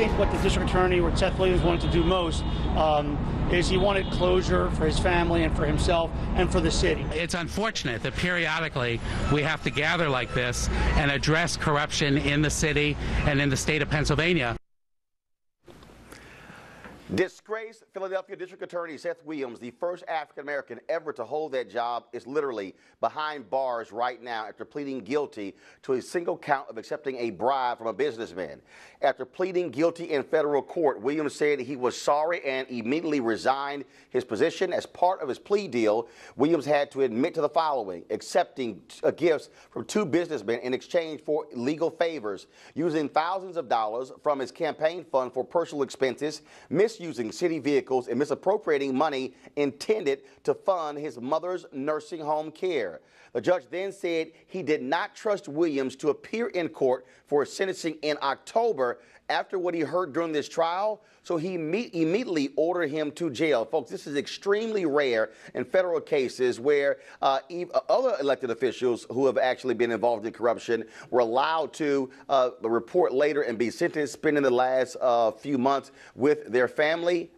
think what the district attorney, what Seth Williams wanted to do most, um, is he wanted closure for his family and for himself and for the city. It's unfortunate that periodically we have to gather like this and address corruption in the city and in the state of Pennsylvania. Disgraced Philadelphia District Attorney Seth Williams, the first African American ever to hold that job, is literally behind bars right now after pleading guilty to a single count of accepting a bribe from a businessman. After pleading guilty in federal court, Williams said he was sorry and immediately resigned his position. As part of his plea deal, Williams had to admit to the following accepting uh, gifts from two businessmen in exchange for legal favors, using thousands of dollars from his campaign fund for personal expenses, misusing city vehicles, and misappropriating money intended to fund his mother's nursing home care. The judge then said he did not trust Williams to appear in court for sentencing in October after what he heard during this trial. So he immediately ordered him to jail. Folks, this is extremely rare in federal cases where uh, other elected officials who have actually been involved in corruption were allowed to uh, report later and be sentenced, spending the last uh, few months with their family.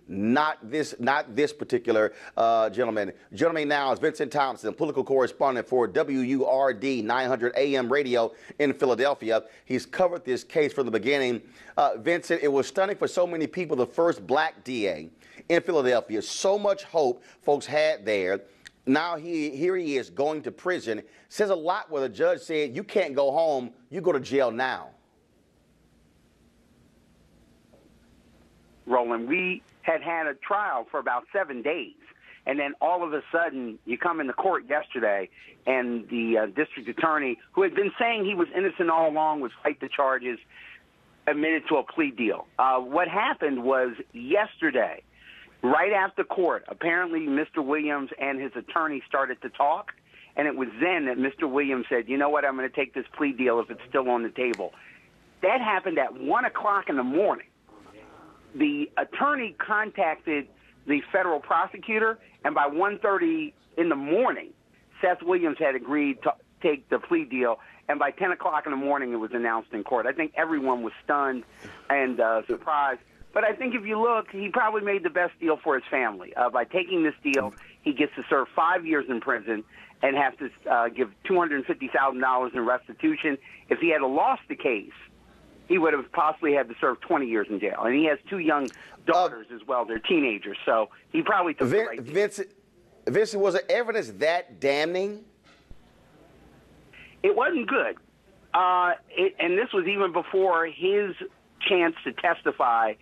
Not this, not this particular uh, gentleman. Gentleman now is Vincent Thompson, political correspondent for WURD 900 AM radio in Philadelphia. He's covered this case from the beginning. Uh, Vincent, it was stunning for so many people. The first black DA in Philadelphia. So much hope folks had there. Now he here he is going to prison. Says a lot where the judge said you can't go home. You go to jail now. Roland, we had had a trial for about seven days. And then all of a sudden, you come into court yesterday, and the uh, district attorney, who had been saying he was innocent all along, would fight the charges, admitted to a plea deal. Uh, what happened was yesterday, right after court, apparently Mr. Williams and his attorney started to talk, and it was then that Mr. Williams said, "You know what? I'm going to take this plea deal if it's still on the table." That happened at one o'clock in the morning the attorney contacted the federal prosecutor, and by 1.30 in the morning, Seth Williams had agreed to take the plea deal, and by 10 o'clock in the morning, it was announced in court. I think everyone was stunned and uh, surprised. But I think if you look, he probably made the best deal for his family. Uh, by taking this deal, he gets to serve five years in prison and have to uh, give $250,000 in restitution. If he had lost the case, he would have possibly had to serve 20 years in jail. And he has two young daughters uh, as well. They're teenagers, so he probably took Vin- the right Vincent, Vincent, was the evidence that damning? It wasn't good. Uh, it, and this was even before his chance to testify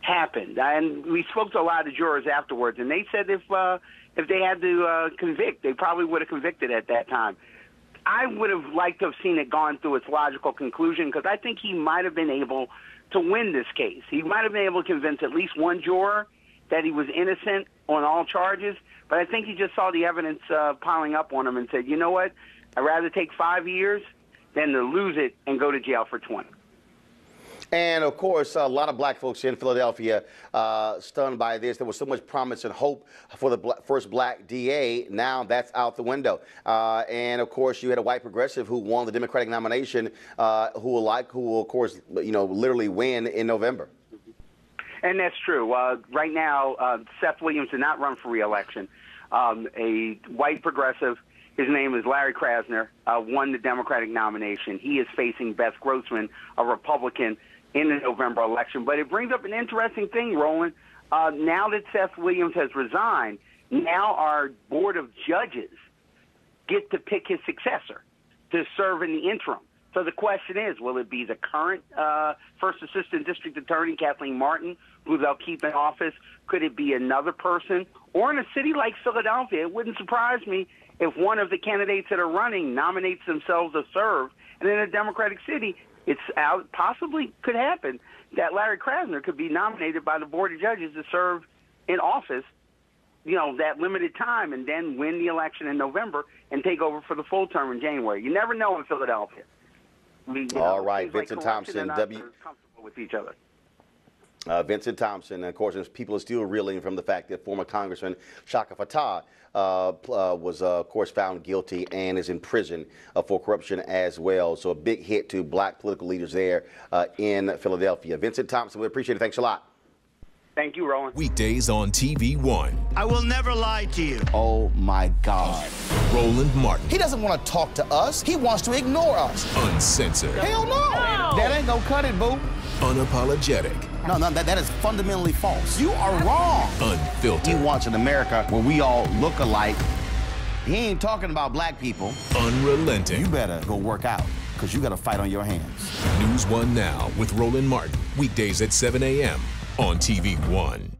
happened. And we spoke to a lot of jurors afterwards, and they said if uh, if they had to uh, convict, they probably would have convicted at that time. I would have liked to have seen it gone through its logical conclusion because I think he might have been able to win this case. He might have been able to convince at least one juror that he was innocent on all charges, but I think he just saw the evidence uh, piling up on him and said, you know what, I'd rather take five years than to lose it and go to jail for 20. And of course, a lot of black folks in Philadelphia uh, stunned by this. There was so much promise and hope for the first black DA. Now that's out the window. Uh, and of course, you had a white progressive who won the Democratic nomination, uh, who will like, who will of course, you know, literally win in November. And that's true. Uh, right now, uh, Seth Williams did not run for reelection. Um, a white progressive. His name is Larry Krasner, uh, won the Democratic nomination. He is facing Beth Grossman, a Republican in the November election. But it brings up an interesting thing, Roland. Uh, now that Seth Williams has resigned, now our board of judges get to pick his successor to serve in the interim. So the question is, will it be the current uh, first assistant district attorney, Kathleen Martin, who they'll keep in office? Could it be another person? Or in a city like Philadelphia, it wouldn't surprise me if one of the candidates that are running nominates themselves to serve. And in a Democratic city, it's out, possibly could happen that Larry Krasner could be nominated by the board of judges to serve in office, you know, that limited time, and then win the election in November and take over for the full term in January. You never know in Philadelphia. All know, right, Vincent like Thompson, W. With each other. Uh, Vincent Thompson, and of course, people are still reeling from the fact that former Congressman Chaka Fattah uh, uh, was, uh, of course, found guilty and is in prison uh, for corruption as well. So a big hit to black political leaders there uh, in Philadelphia. Vincent Thompson, we appreciate it. Thanks a lot. Thank you, Roland. Weekdays on TV One. I will never lie to you. Oh my God. Roland Martin. He doesn't want to talk to us. He wants to ignore us. Uncensored. Hell no. That ain't gonna cut it, boo. Unapologetic. No, no, that, that is fundamentally false. You are wrong. Unfiltered. He Unfiltered. wants an America where we all look alike. He ain't talking about black people. Unrelenting. You better go work out, because you got a fight on your hands. News One Now with Roland Martin. Weekdays at 7 a.m. on TV One.